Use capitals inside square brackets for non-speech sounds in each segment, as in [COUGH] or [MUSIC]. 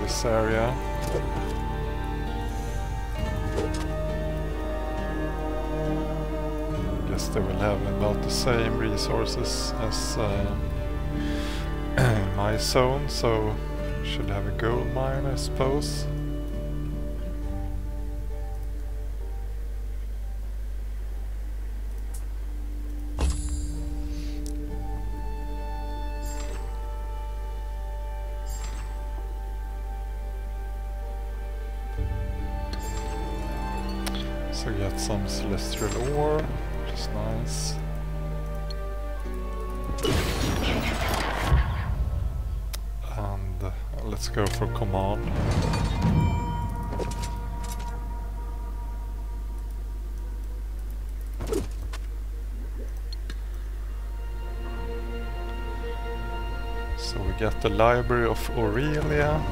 this area. Guess they will have about the same resources as uh, [CLEARS THROAT] my zone, so should have a gold mine I suppose. Celestial ore, which is nice. And uh, let's go for command. So we get the Library of Aurelia.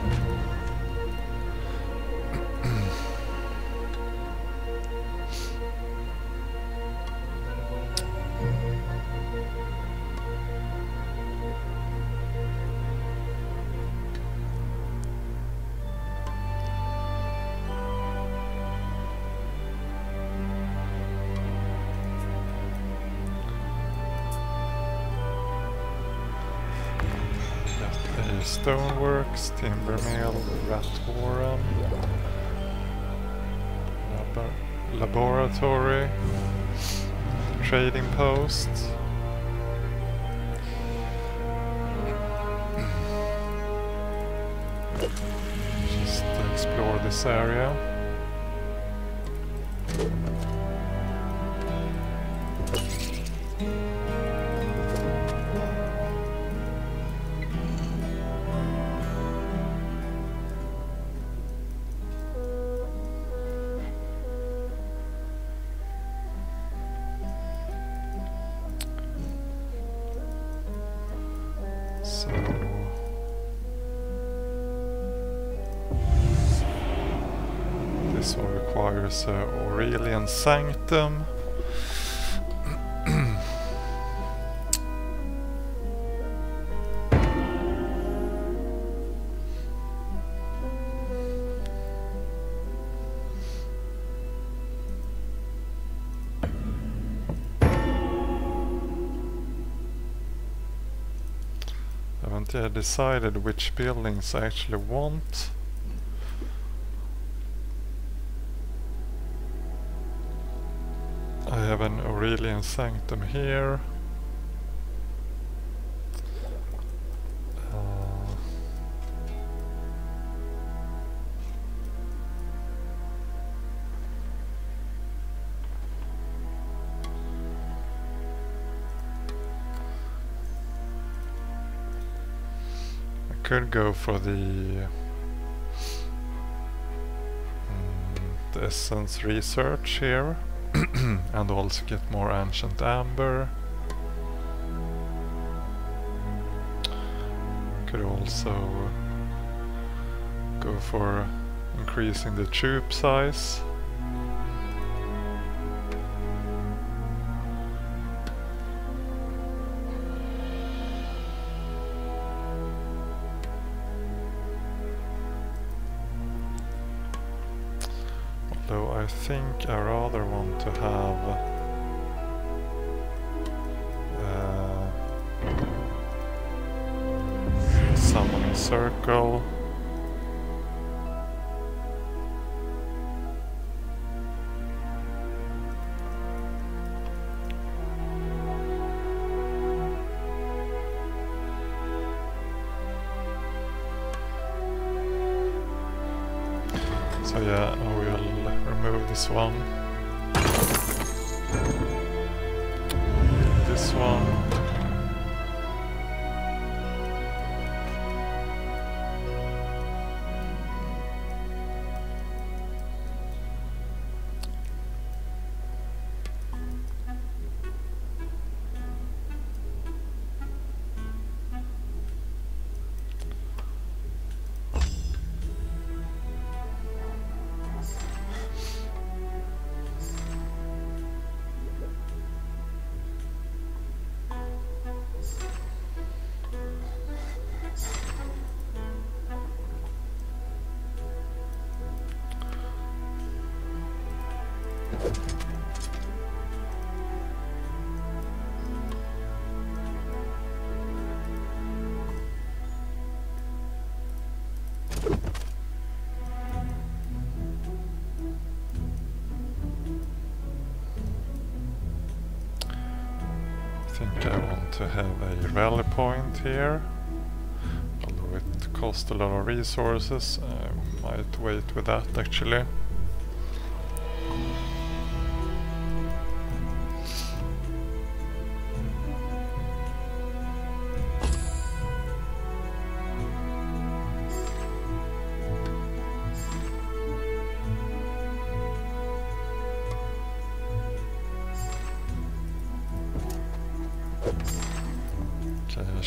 Labo laboratory, trading post. Just explore this area. Aurelian Sanctum. Decided which buildings I actually want. Sanctum here. Uh, I could go for the mm, the essence research here [CLEARS THROAT] and also get more ancient amber. Could also go for increasing the troop size. So yeah, I will remove this one. Rally point here. Although it costs a lot of resources, I might wait with that actually.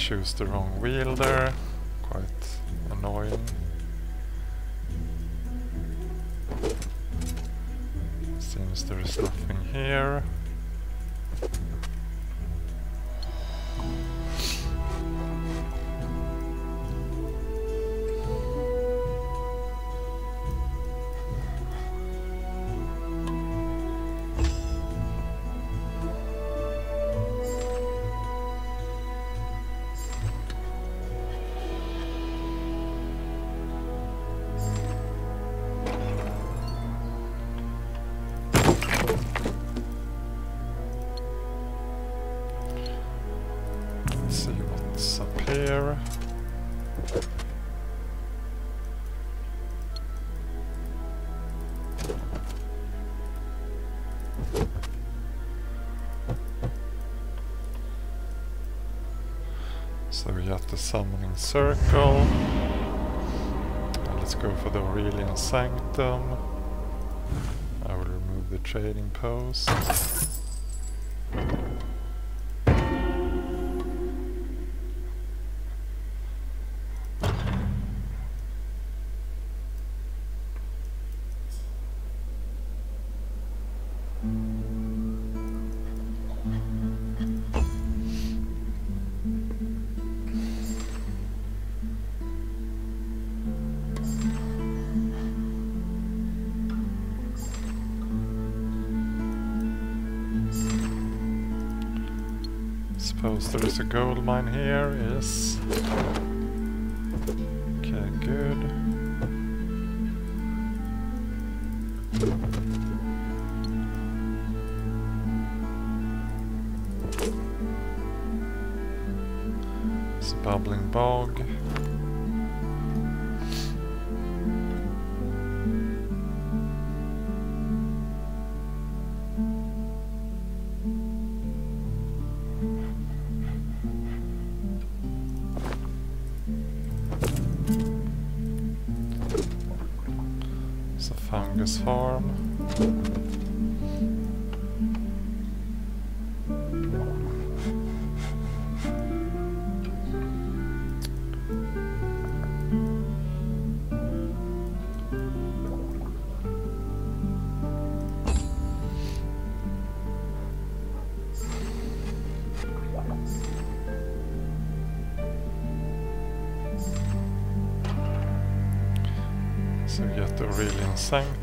Choose the wrong wheel there. So we got the summoning circle. And let's go for the Aurelian Sanctum. I will remove the trading post. A gold mine here, yes.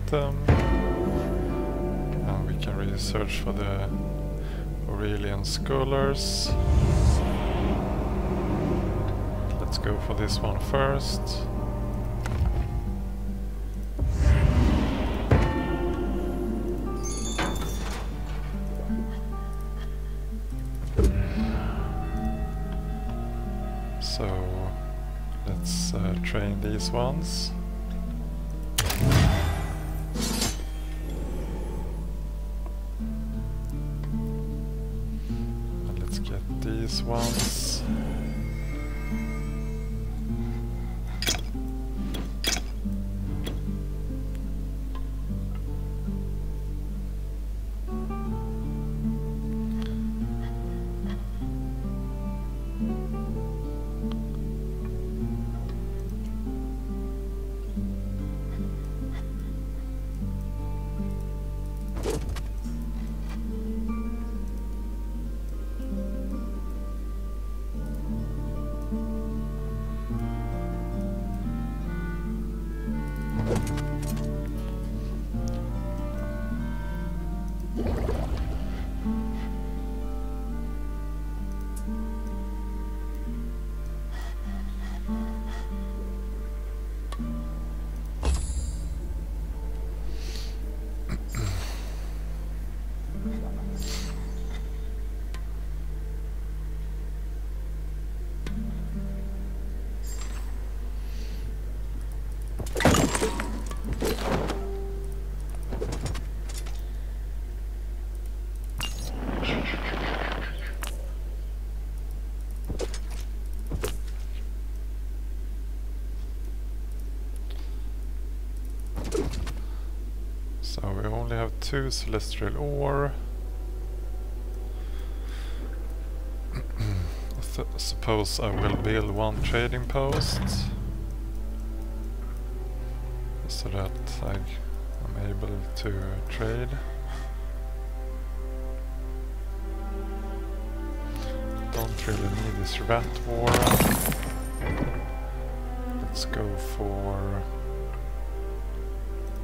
Sanctum. And we can really search for the Aurelian Scholars. Let's go for this one first. So let's uh, train these ones. Once. Two celestial ore. [CLEARS THROAT] Suppose I will build one trading post so that I am able to trade. Don't really need this rat war. Let's go for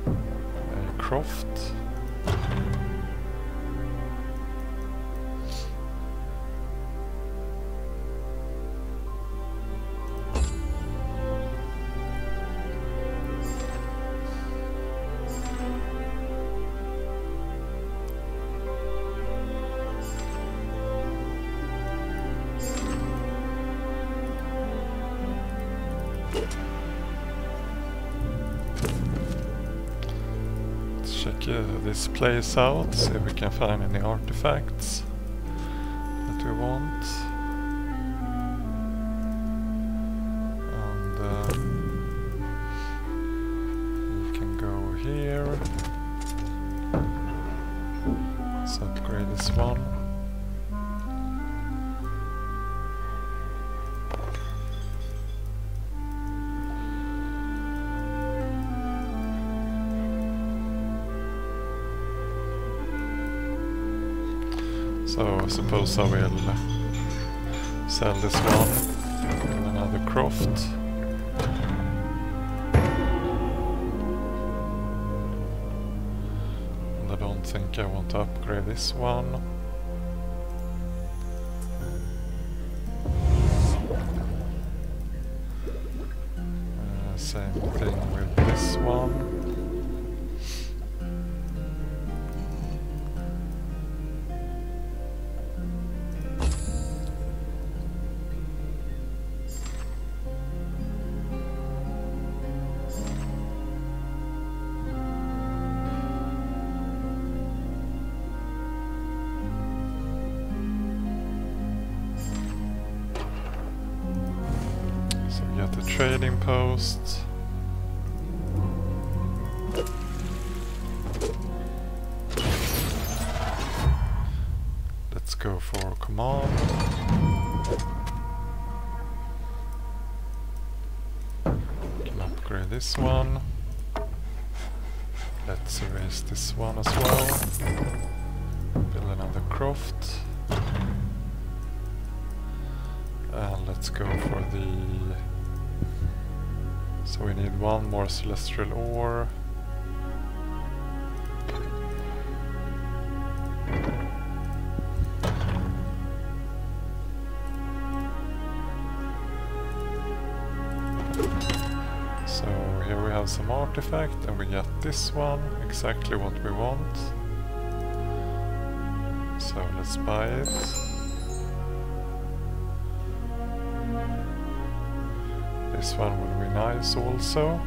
a croft. Uh, this place out, see if we can find any artifacts I will sell this one and another croft. And I don't think I want to upgrade this one. Celestial ore. So here we have some artifact and we get this one, exactly what we want. So let's buy it. This one will be nice also.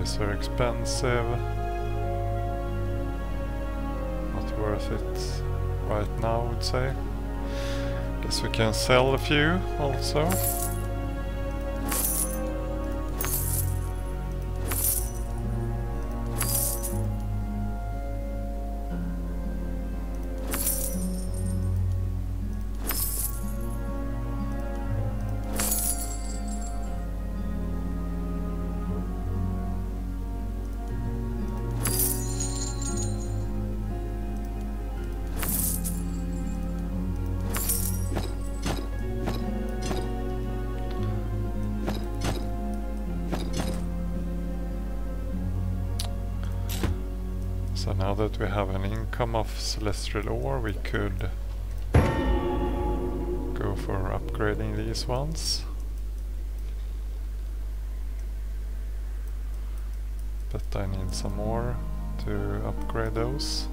It's very expensive. Not worth it right now, I would say. Guess we can sell a few also. Celestial ore, we could go for upgrading these ones. But I need some more to upgrade those.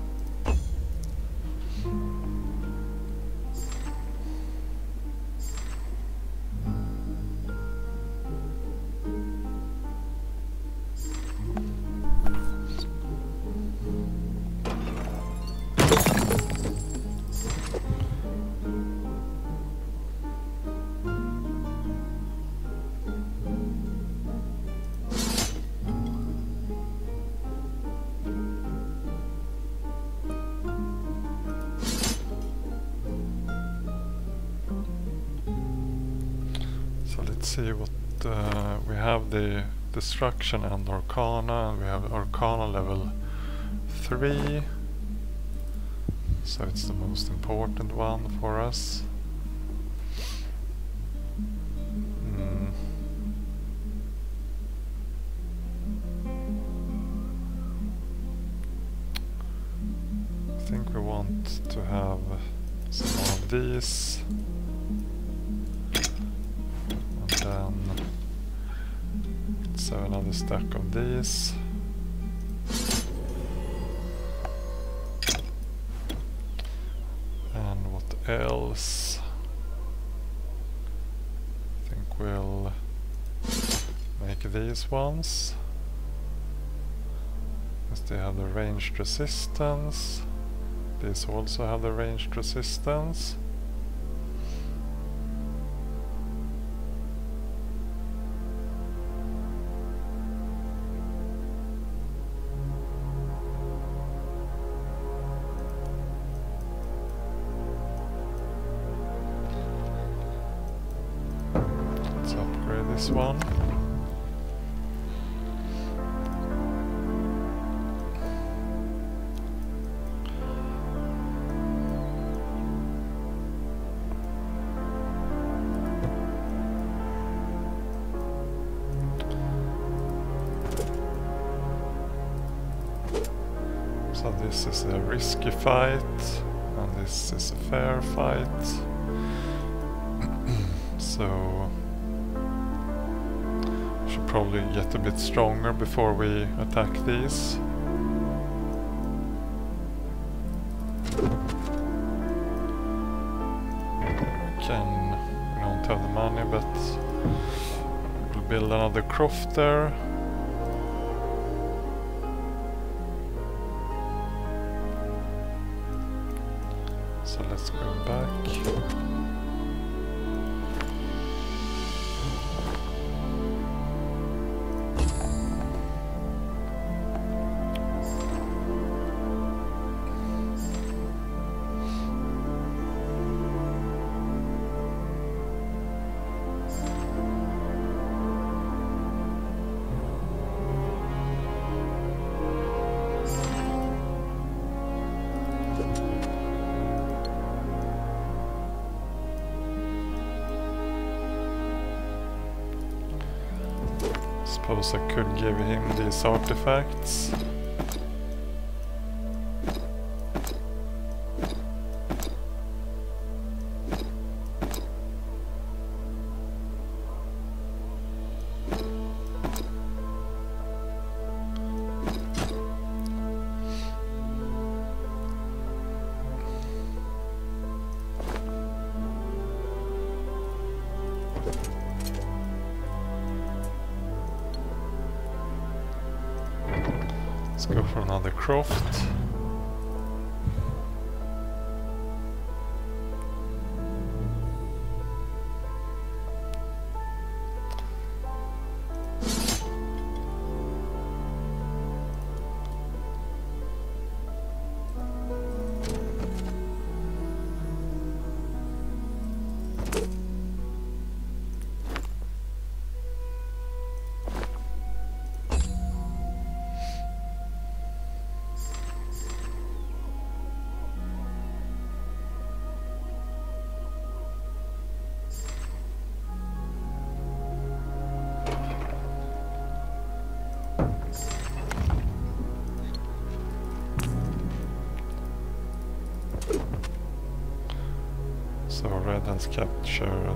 Destruction and arcana we have arcana level 3 so it's the most important one for us. Hmm. I think we want to have some of these another stack of these. And what else? I think we'll make these ones. As they have the ranged resistance these also have the ranged resistance fight, and this is a fair fight. [CLEARS THROAT] so should probably get a bit stronger before we attack these. Can, we don't have the money, but we'll build another croft there. Suppose I could give him these artifacts.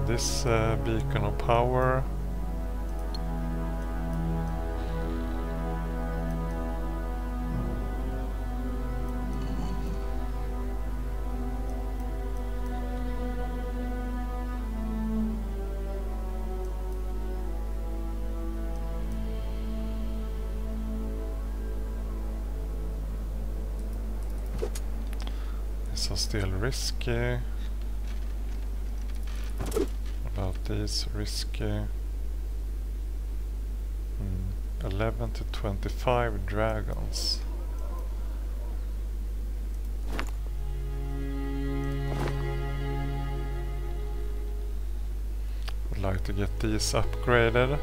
This uh, beacon of power. These are still risky. About these risky. Hmm, 11 to 25 dragons. Would like to get these upgraded.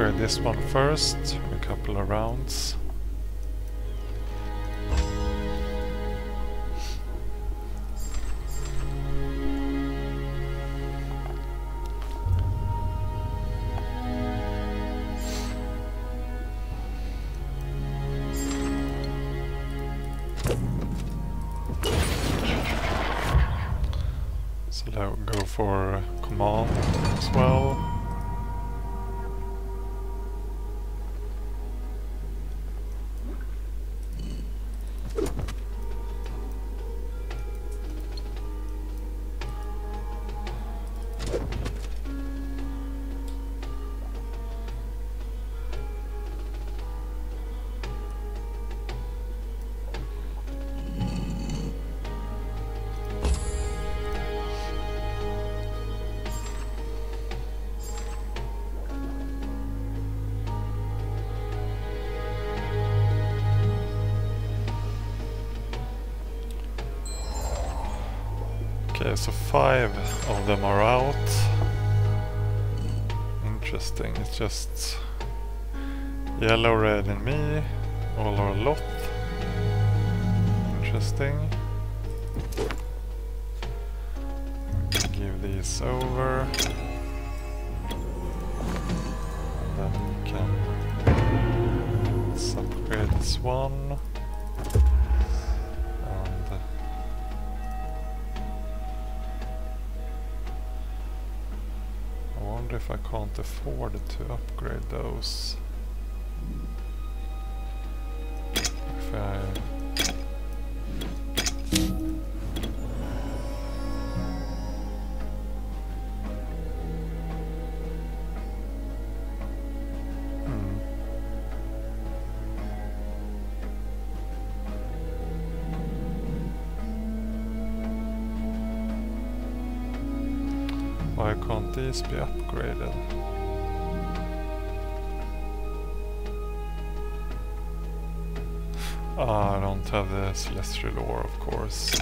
Upgrade this one first, a couple of rounds. Of them are out. Interesting, it's just yellow, red and me, all are Loth. Interesting. I... Hmm. Why can't these be upgraded? Have the Celestial Ore, of course.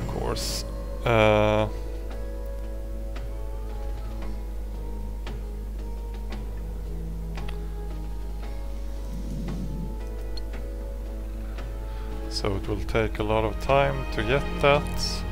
Of course. Uh, so it will take a lot of time to get that.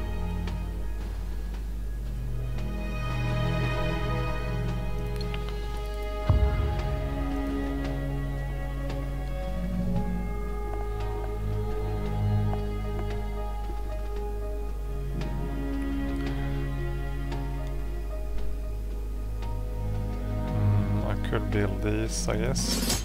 I guess.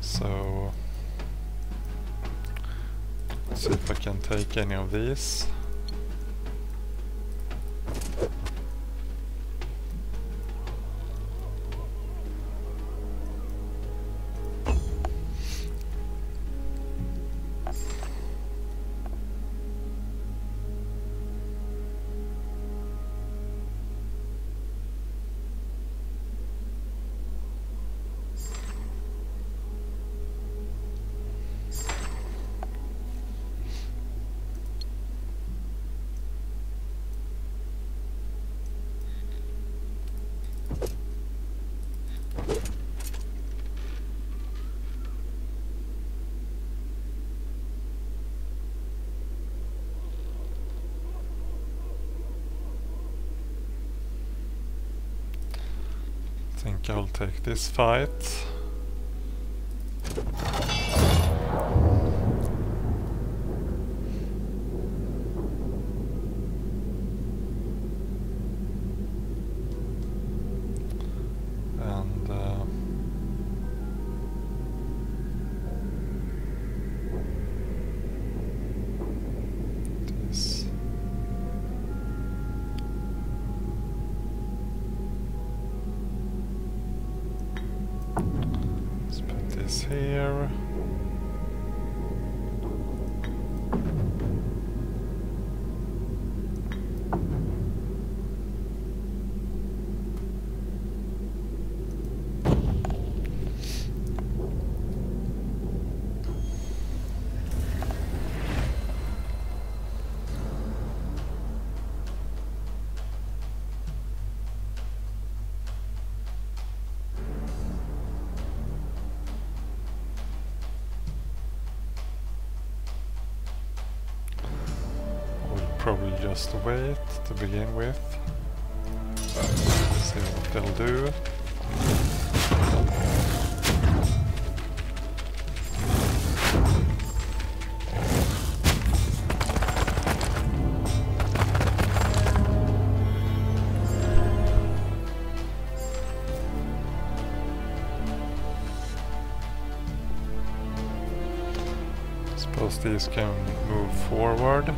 So, see if I can take any of these. This fight. Probably just wait to begin with. See what they'll do. Suppose these can move forward.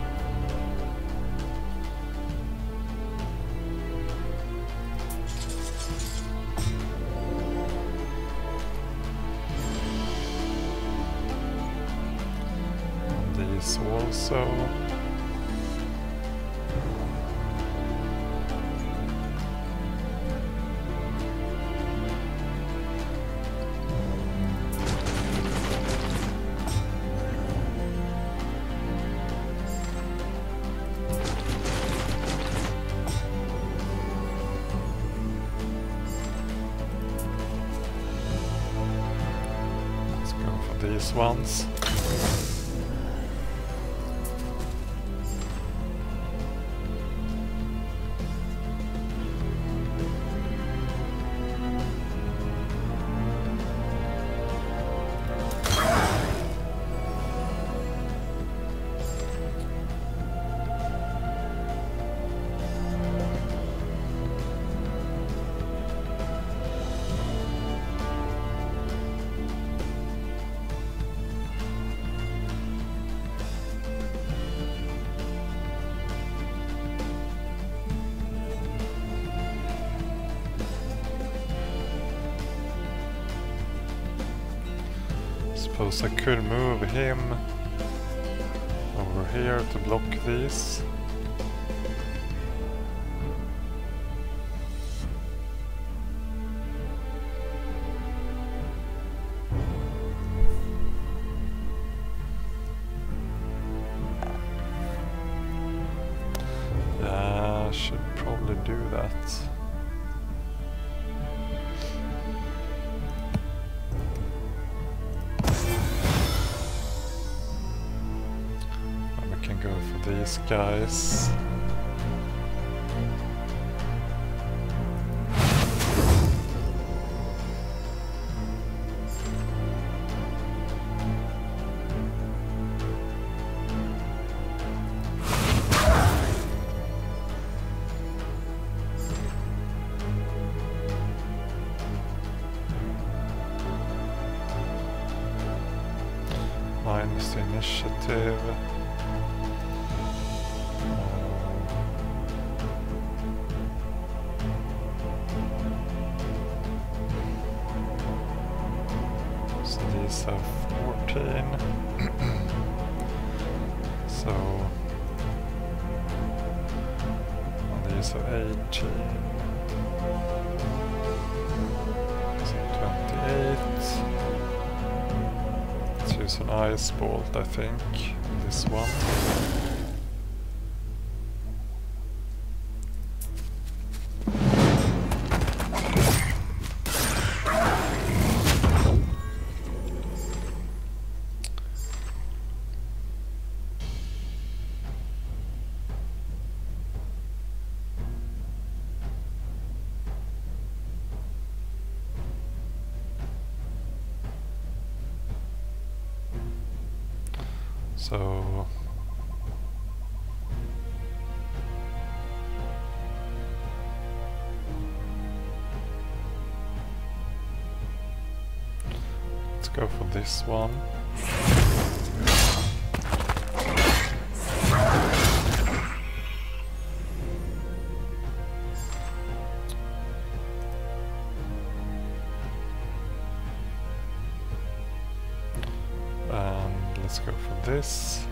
Suppose I could move him over here to block these. Guys. Bolt So let's go for this one. Let's go for this.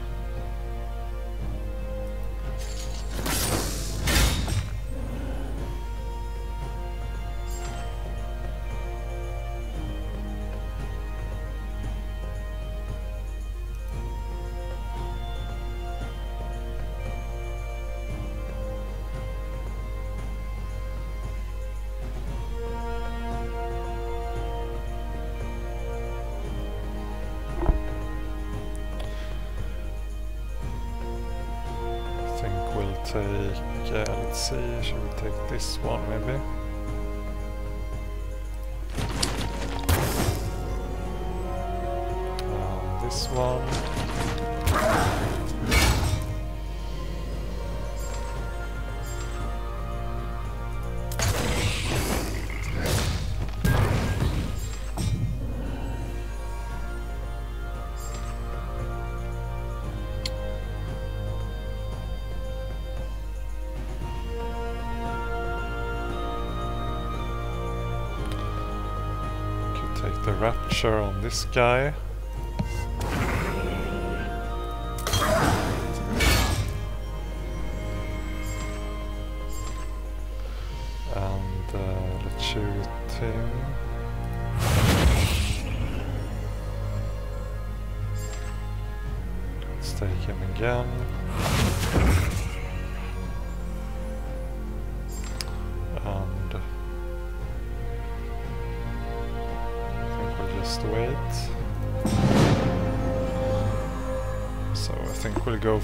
See, should we take this one maybe? Rupture on this guy.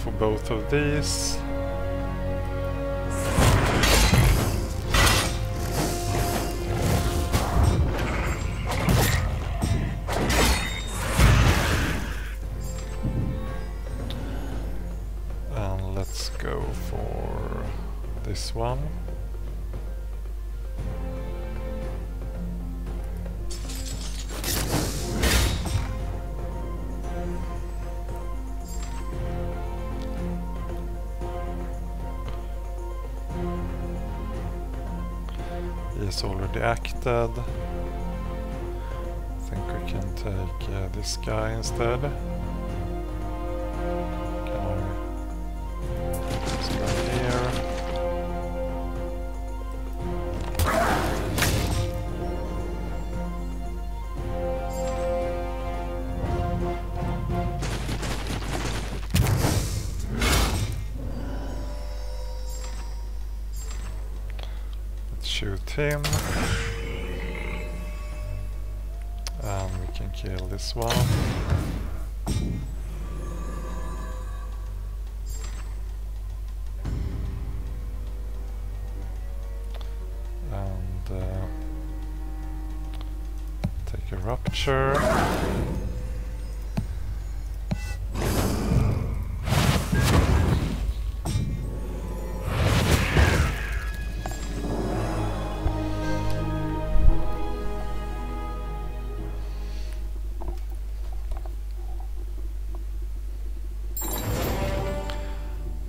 For both of these. Already acted. I think we can take uh, this guy instead.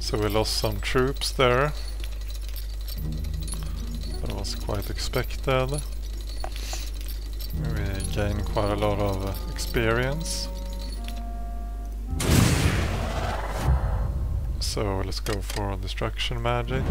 So we lost some troops there. That was quite expected. We gained quite a lot of experience. So let's go for destruction magic.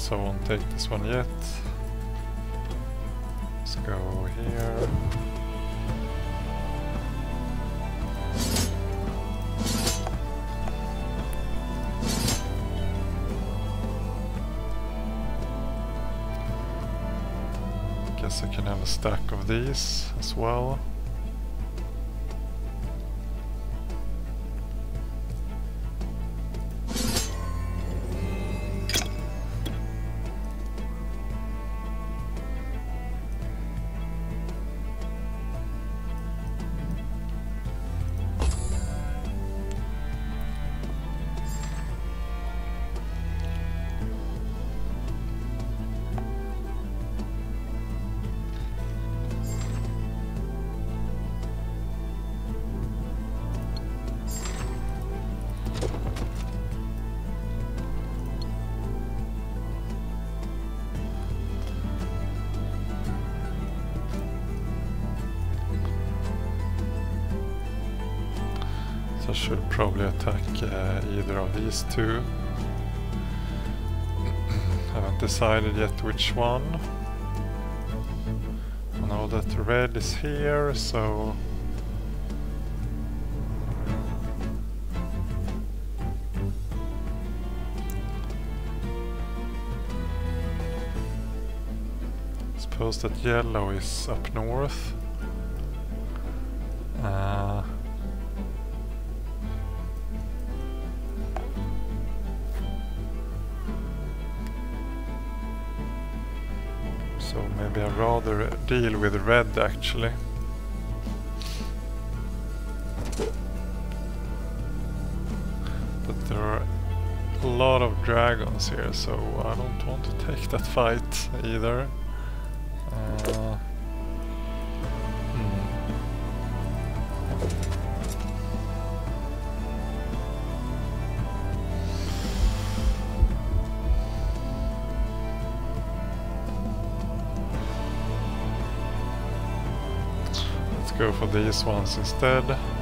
so I won't take this one yet. Let's go here. Guess I can have a stack of these as well. These [CLEARS THROAT] two. Haven't decided yet which one. I know that red is here, so... Suppose that yellow is up north. With red actually. But there are a lot of dragons here, so I don't want to take that fight either. Uh, for these ones instead.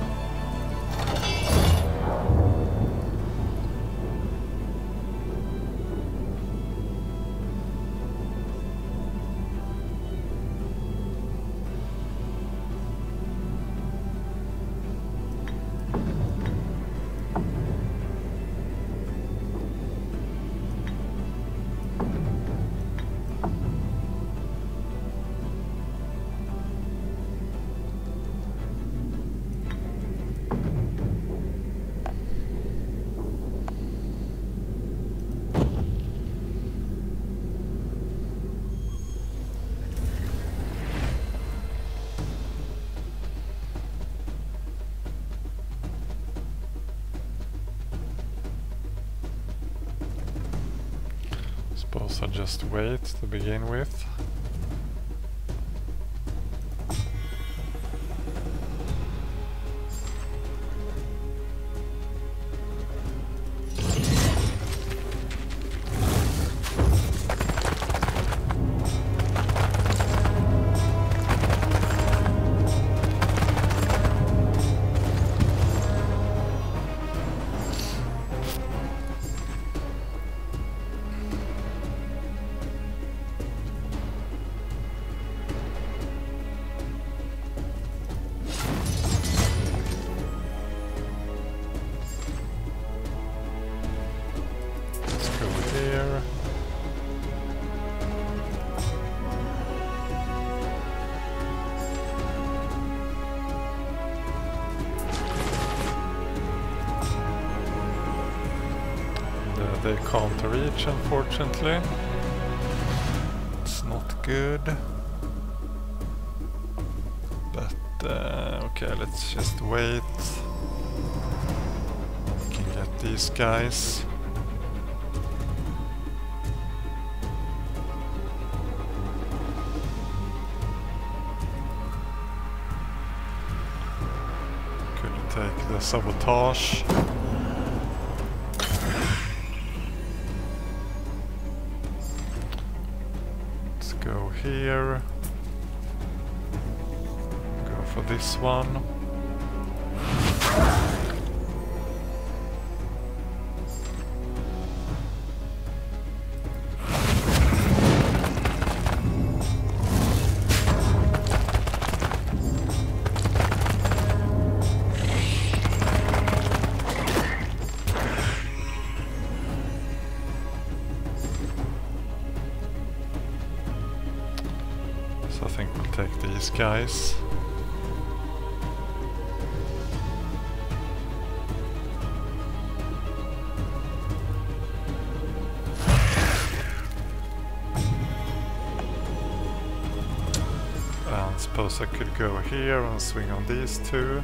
I just wait to begin with. Unfortunately. It's not good. But uh, okay, let's just wait. We can get these guys. Could take the sabotage. This one. So I think we'll take these guys. Here and swing on these two.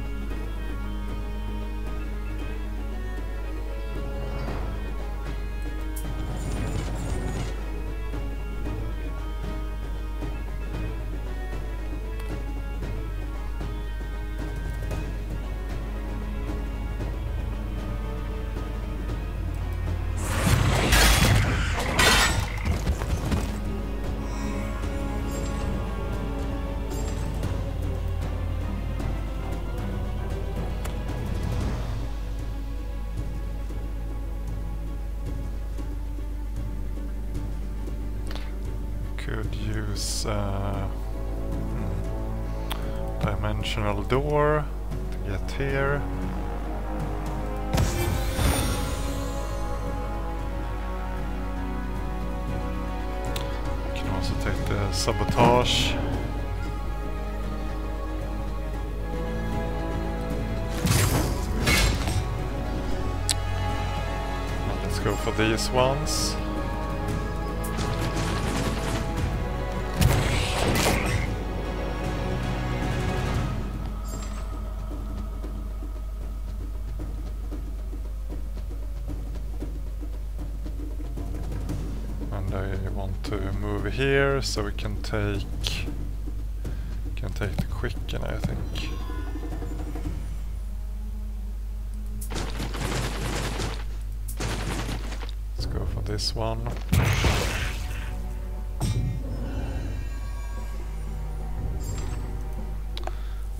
These ones. and I want to move here so we can take one.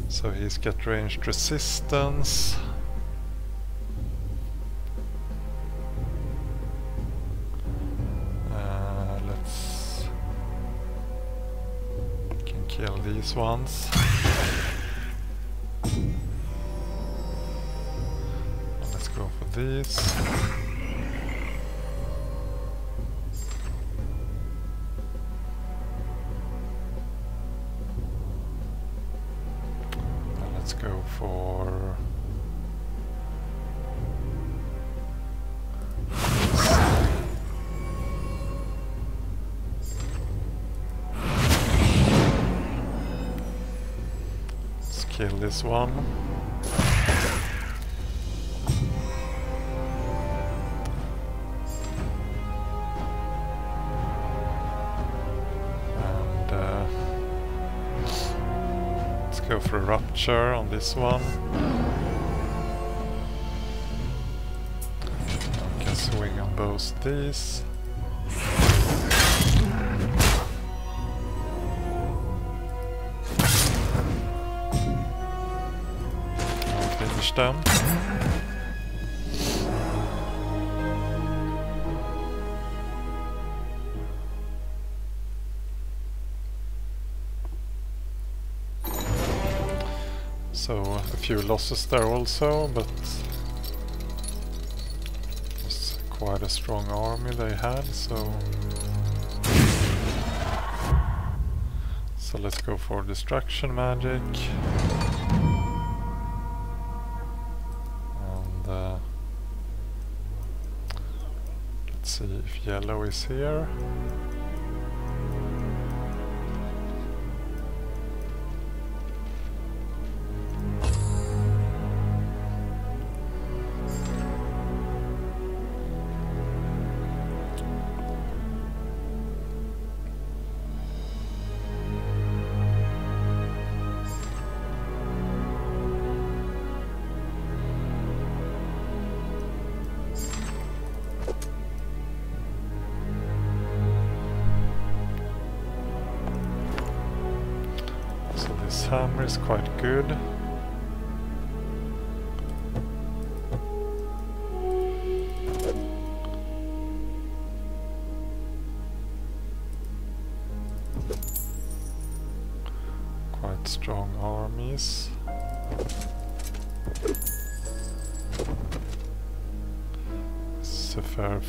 So he's got ranged resistance. Uh, let's can kill these ones. Let's go for these. This one. And uh, let's go for a rupture on this one. Can swing on both these. Them. So a few losses there also, but it's quite a strong army they had, so so let's go for destruction magic. Here.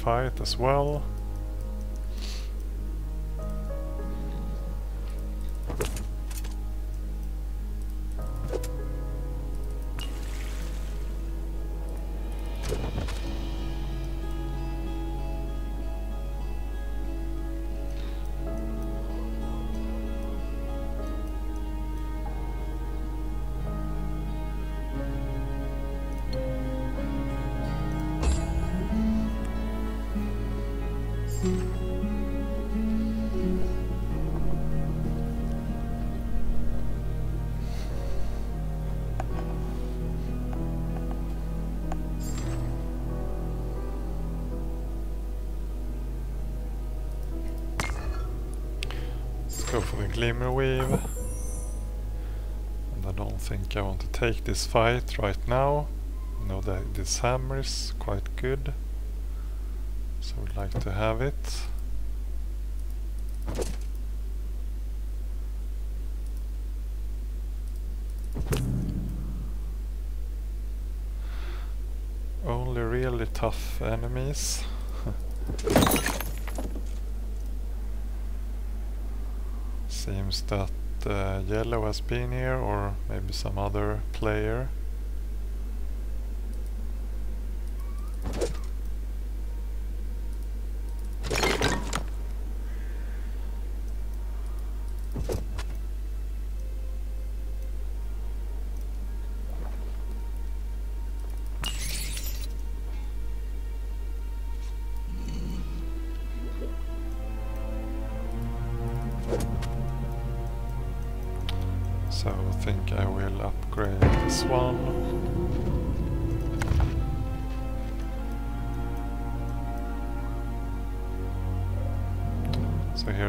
Fight as well. Go for the Glimmerweave. And I don't think I want to take this fight right now. I know that this hammer is quite good. So I would like to have it. Only really tough enemies. That uh, Yellow has been here or maybe some other player.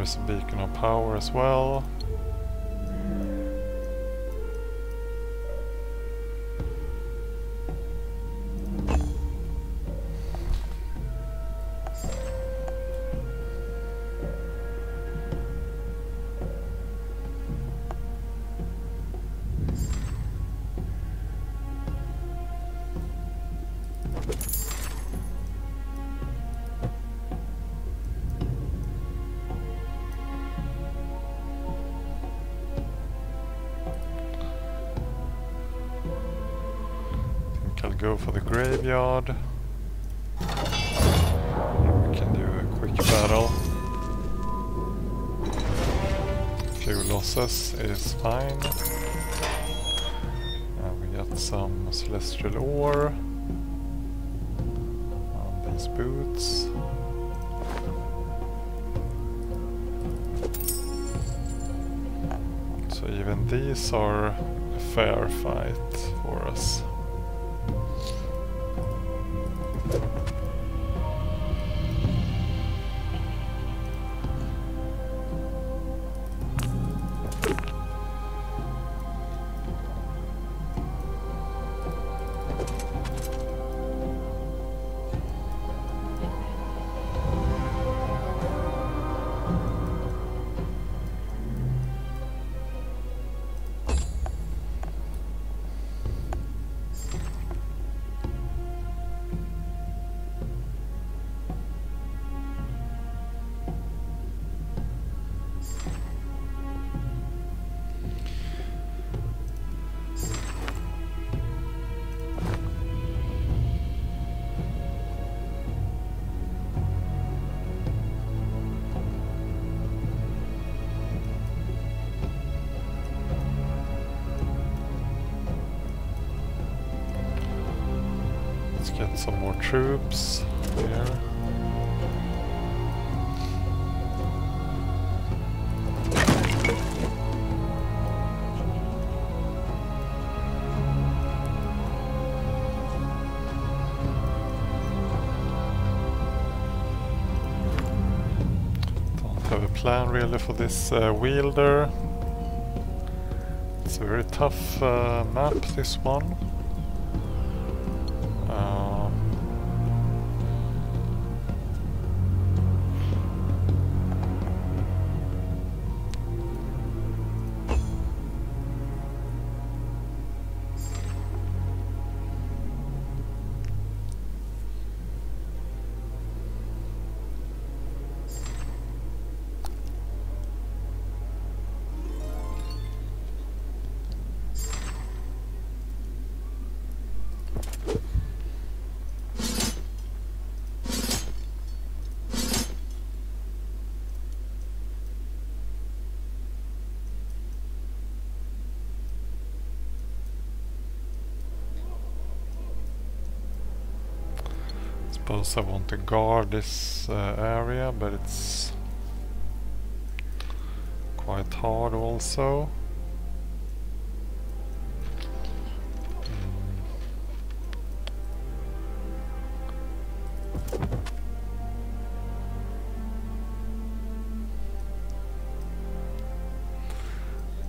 So here's a beacon of power as well. Go for the graveyard. We can do a quick battle. Few losses is fine. And we got some celestial ore on these boots. So even these are a fair fight for us. Plan really for this uh, wielder. It's a very tough uh, map, this one. I want to guard this uh, area, but it's quite hard also.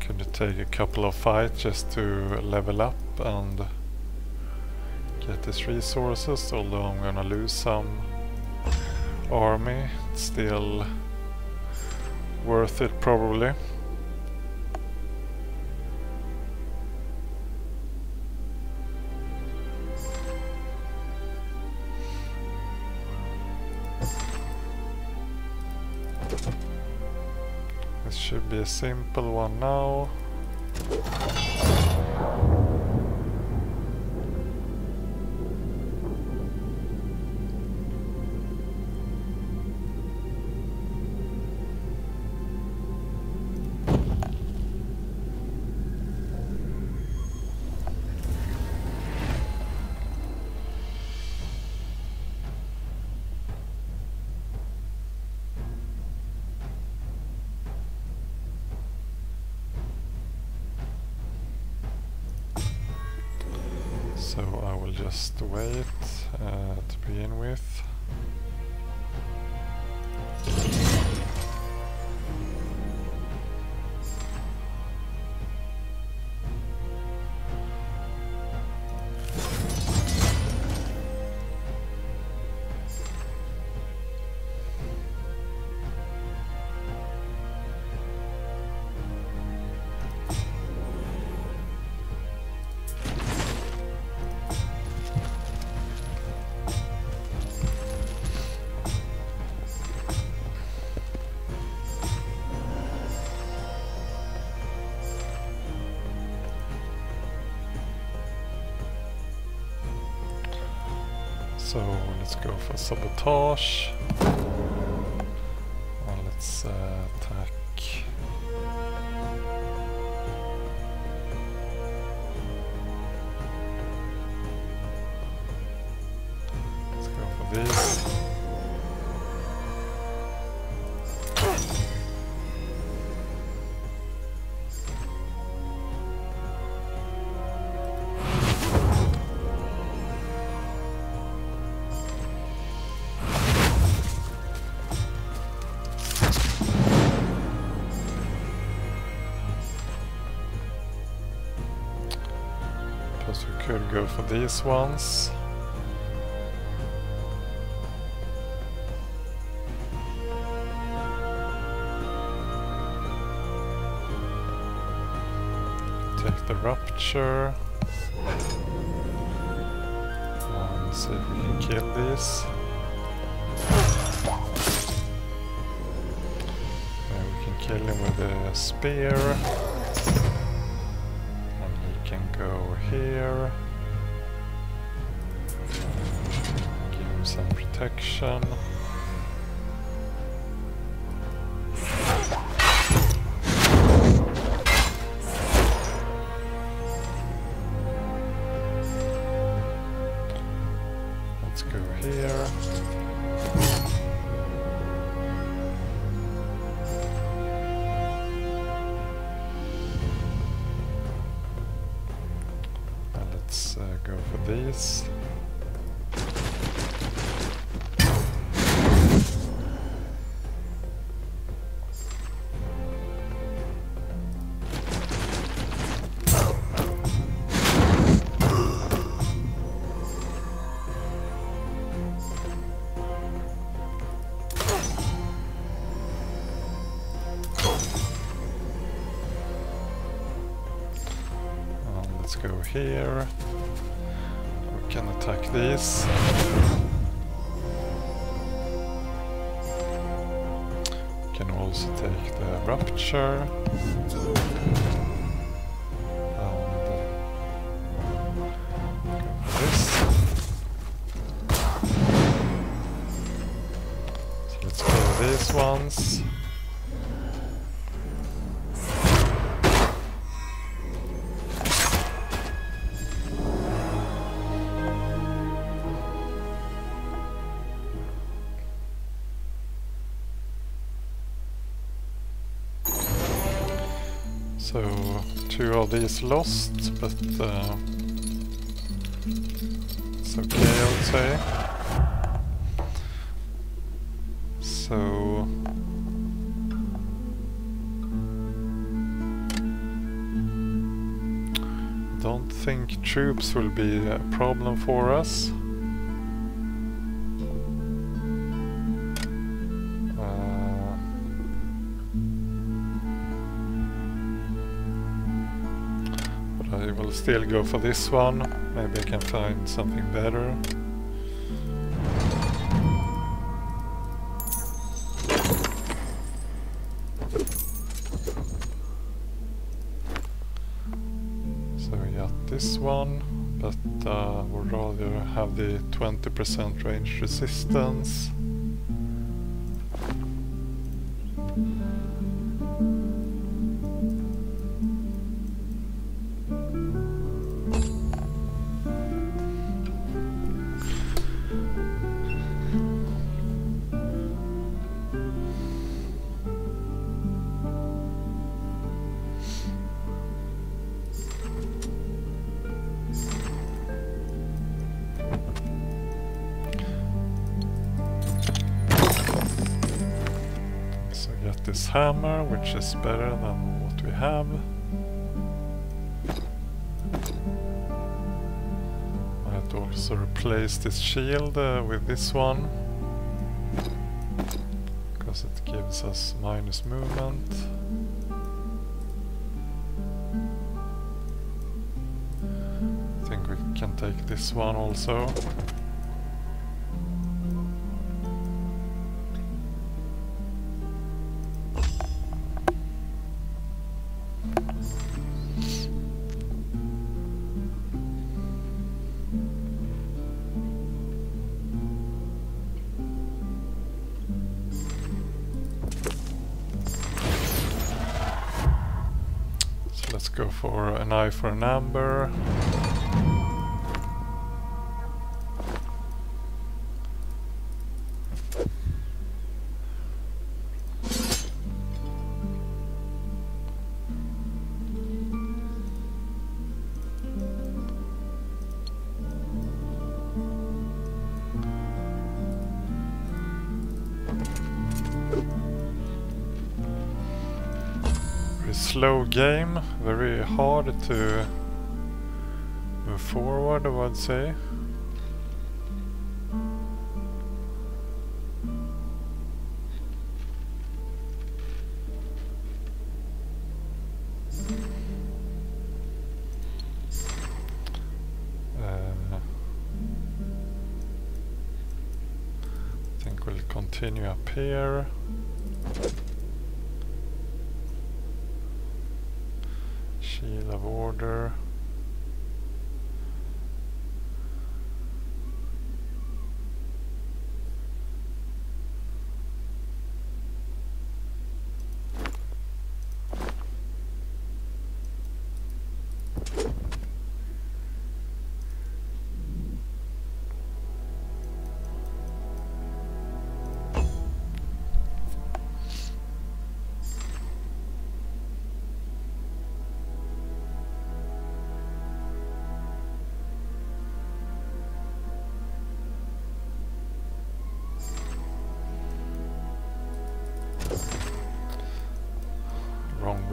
Could take a couple of fights just to level up and get these resources, although I'm gonna lose some army. It's still worth it probably. This should be a simple one now. So let's go for sabotage. For these ones. Take the rupture. And see if we can kill these. We can kill him with a spear. Protection. Here. We can attack these. We can also take the rupture. Of lost, but uh, it's okay I would say. So don't think troops will be a problem for us. Still go for this one. Maybe I can find something better. So we got this one, but uh, would rather have the 20% range resistance. Hammer, which is better than what we have. I have to also replace this shield uh, with this one. Because it gives us minus movement. I think we can take this one also. An amber. slow game, very hard to move forward I would say. Uh, continue up here.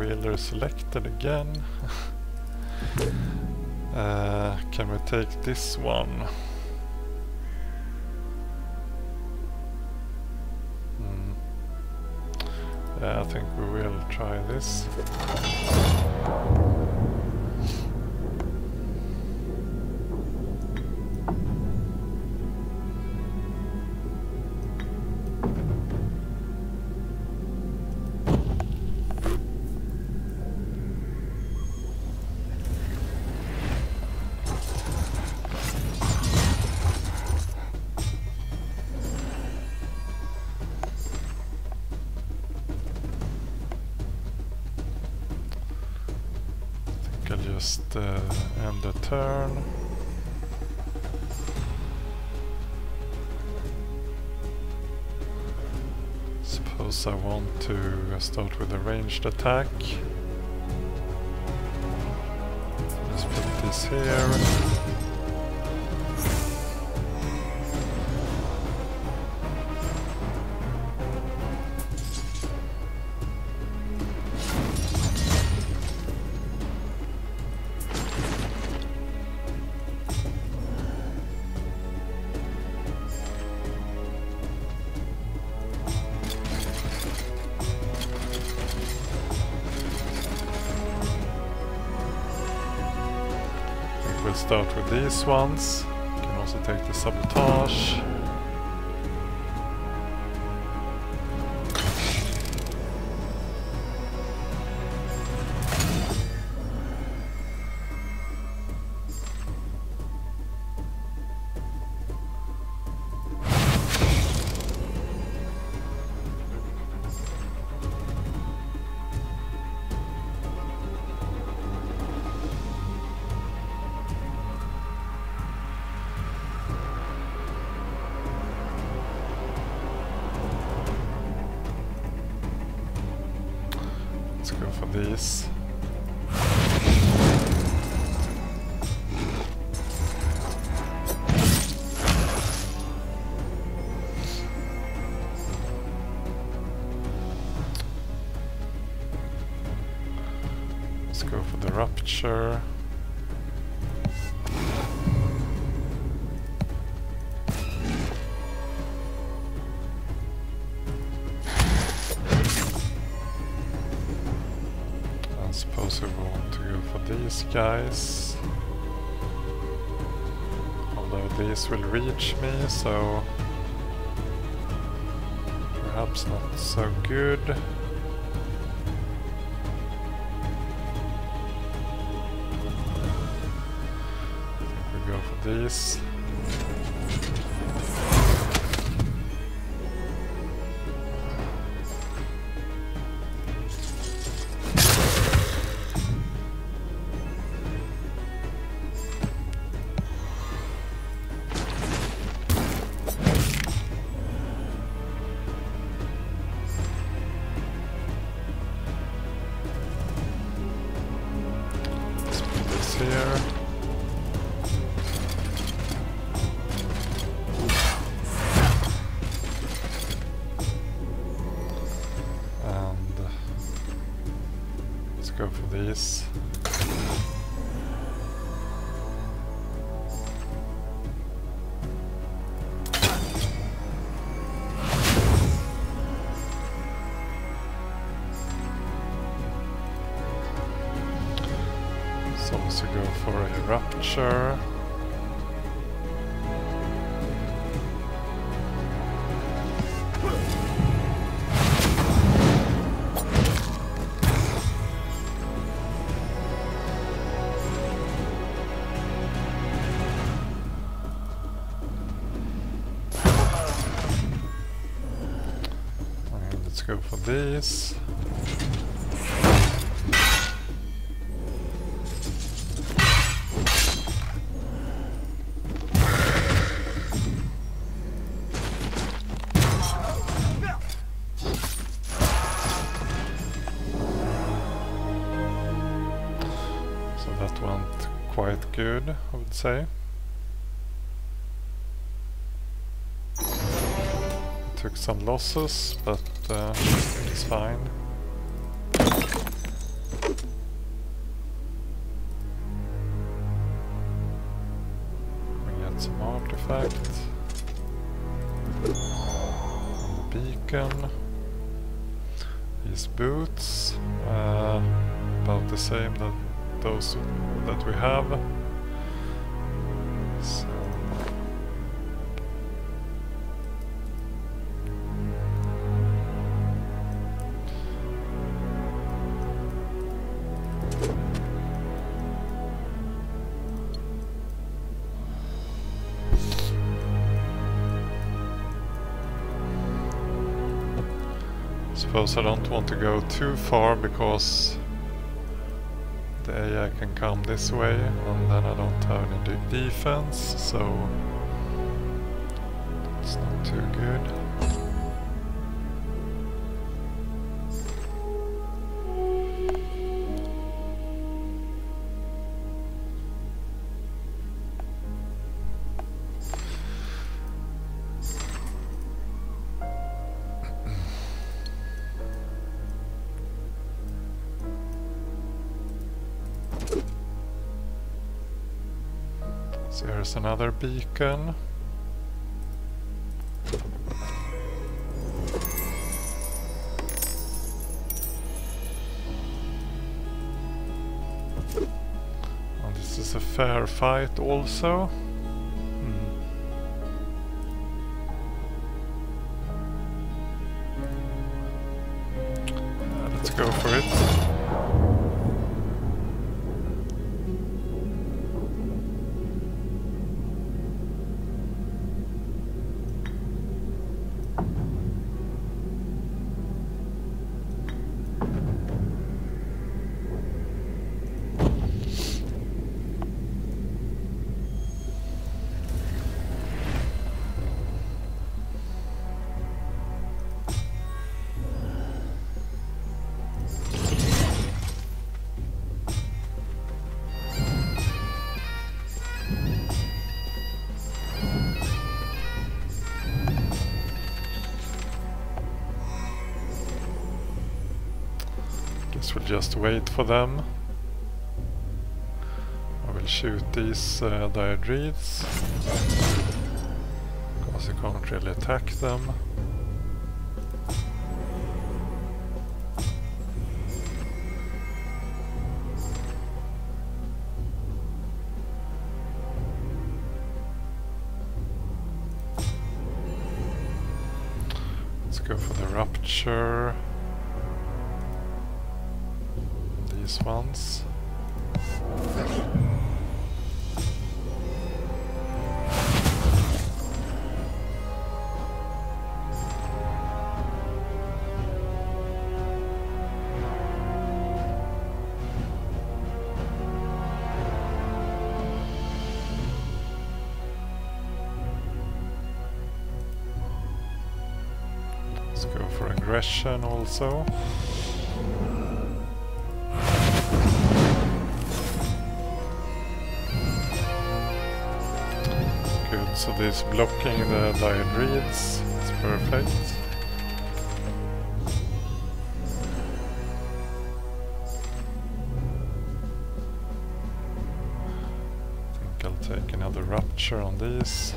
Wheeler selected again. uh, [LAUGHS] can we take this one? Hmm. Yeah, I think we will try this. Charged attack. Let's put this here. These ones. You can also take the sabotage. For go for these guys. Although these will reach me, so perhaps not so good. That went quite good, I would say. took some losses, but uh, it's fine. We get some artifact. beacon. These boots, uh, about the same that those that we have. So. suppose I don't want to go too far because the eh, AI can come this way and then I don't have any de defense, so it's not too good. Another beacon. And this is a fair fight also. We'll just wait for them. I will shoot these uh, Diadreeds. Because you can't really attack them. Let's go for the Rupture. These ones. Let's go for aggression also. This blocking the diode is perfect. I think I'll take another rupture on these.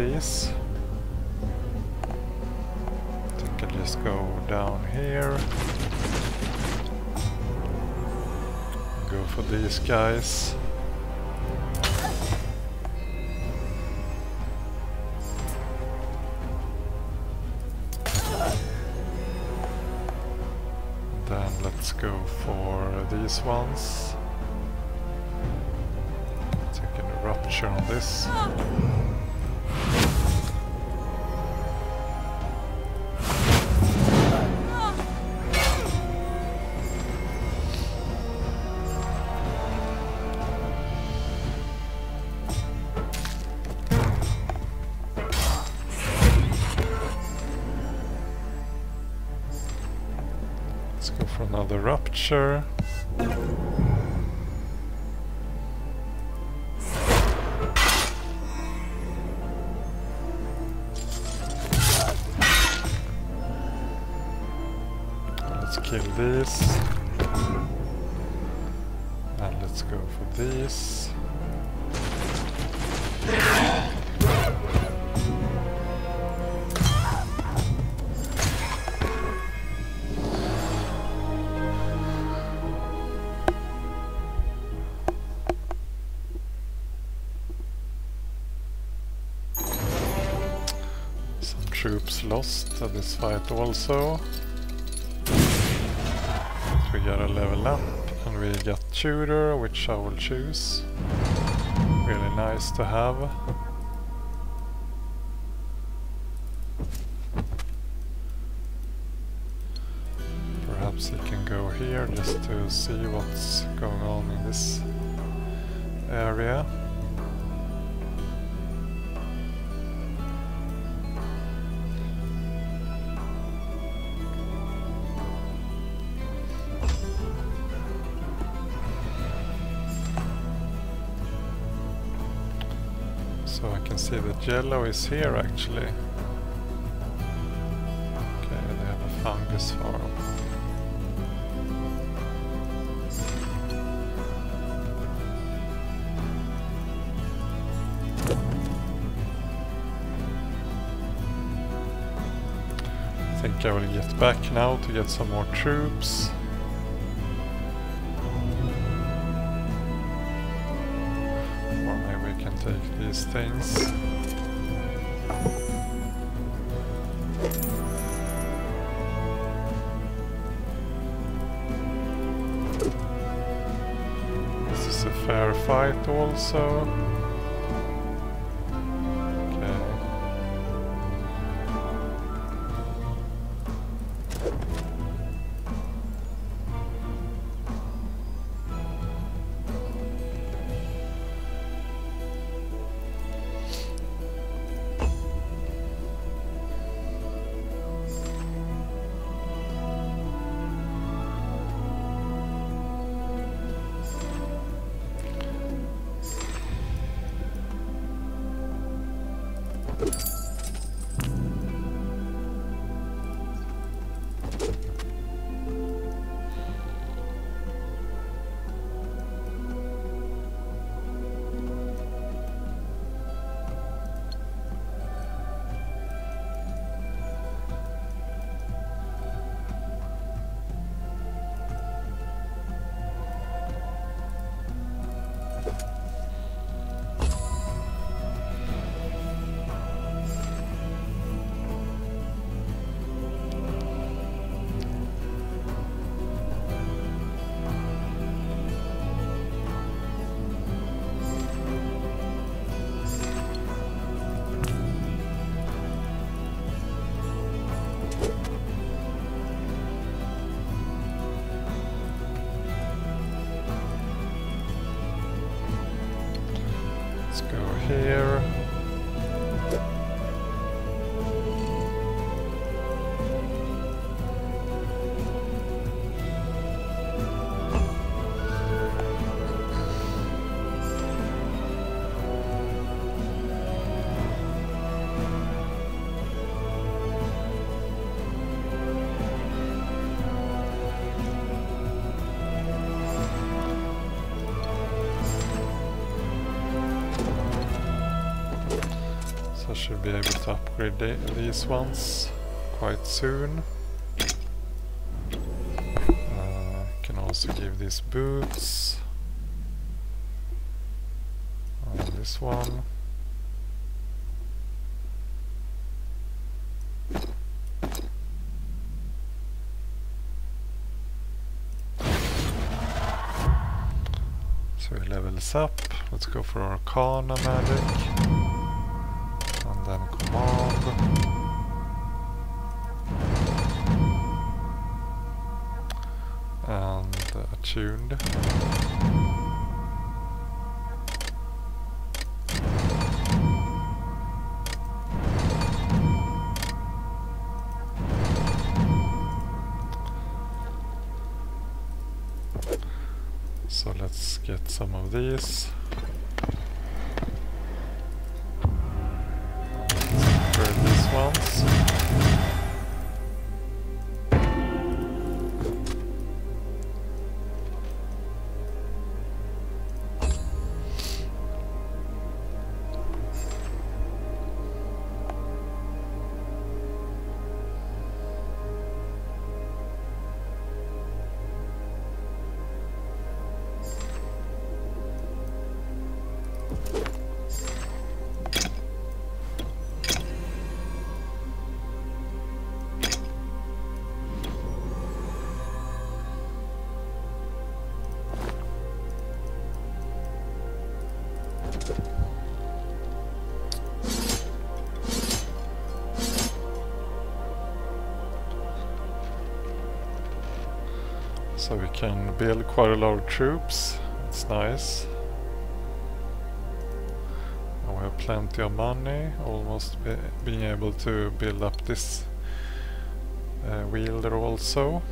These. I think I'll just go down here. Go for these guys. Then let's go for these ones. Taking a rupture on this. Rupture. Let's kill these. lost this fight also. We got a level up and we get Tutor, which I will choose. Really nice to have. Perhaps I can go here just to see what's going on in this area. Yellow is here actually. Okay, they have a fungus farm. I think I will get back now to get some more troops. Or maybe we can take these things. This is a fair fight also. Upgrade the- these ones quite soon. Uh, can also give these boots. Uh, this one. So he levels up. Let's go for our Arcana Magic. And uh, Attuned. So we can build quite a lot of troops. It's nice. We have plenty of money, almost be being able to build up this uh, wielder also.